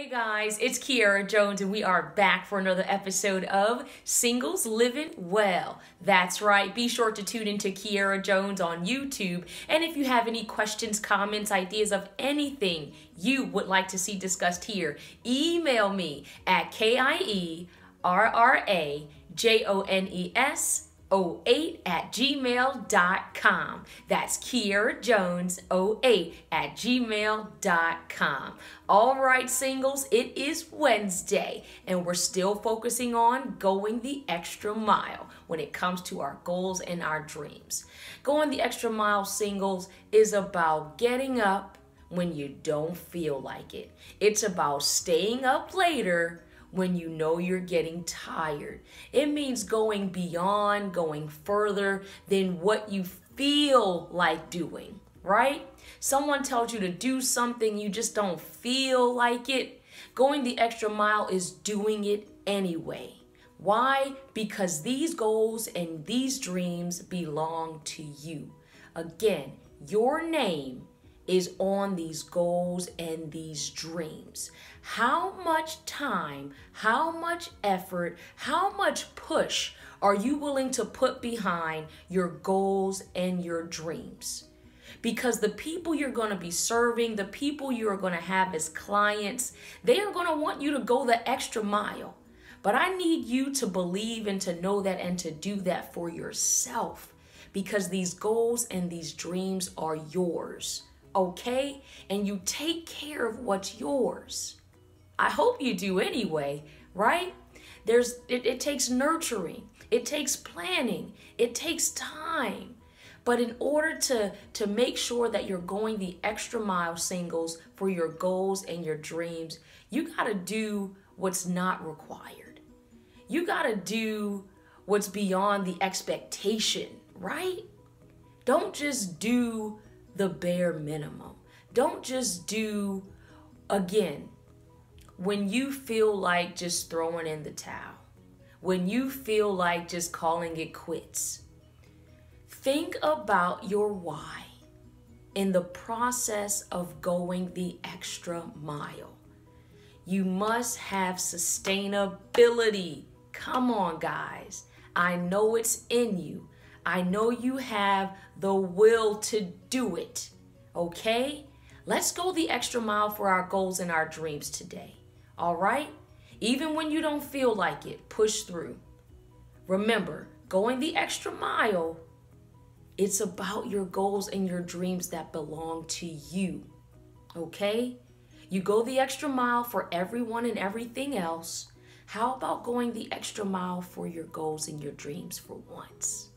Hey guys, it's Kierra Jones, and we are back for another episode of Singles Living Well. That's right, be sure to tune into Kierra Jones on YouTube. And if you have any questions, comments, ideas of anything you would like to see discussed here, email me at K I E R R A J O N E S 08 at gmail.com. That's Kierra Jones 08 at gmail.com. All right, singles, it is Wednesday, and we're still focusing on going the extra mile when it comes to our goals and our dreams. Going the extra mile, singles, is about getting up when you don't feel like it, it's about staying up later when you know you're getting tired. It means going beyond, going further than what you feel like doing, right? Someone tells you to do something, you just don't feel like it. Going the extra mile is doing it anyway. Why? Because these goals and these dreams belong to you. Again, your name is on these goals and these dreams. How much time, how much effort, how much push are you willing to put behind your goals and your dreams? Because the people you're going to be serving, the people you're going to have as clients, they are going to want you to go the extra mile. But I need you to believe and to know that and to do that for yourself because these goals and these dreams are yours okay? And you take care of what's yours. I hope you do anyway, right? There's it, it takes nurturing, it takes planning, it takes time. But in order to, to make sure that you're going the extra mile singles for your goals and your dreams, you got to do what's not required. You got to do what's beyond the expectation, right? Don't just do the bare minimum. Don't just do, again, when you feel like just throwing in the towel, when you feel like just calling it quits. Think about your why in the process of going the extra mile. You must have sustainability. Come on, guys. I know it's in you. I know you have the will to do it. Okay? Let's go the extra mile for our goals and our dreams today. All right? Even when you don't feel like it, push through. Remember, going the extra mile, it's about your goals and your dreams that belong to you. Okay? You go the extra mile for everyone and everything else. How about going the extra mile for your goals and your dreams for once?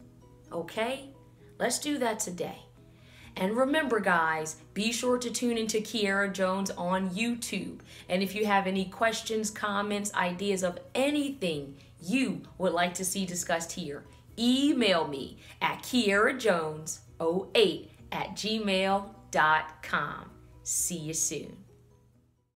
Okay? Let's do that today. And remember, guys, be sure to tune into Kierra Jones on YouTube. And if you have any questions, comments, ideas of anything you would like to see discussed here, email me at kierrajones08 at gmail.com. See you soon.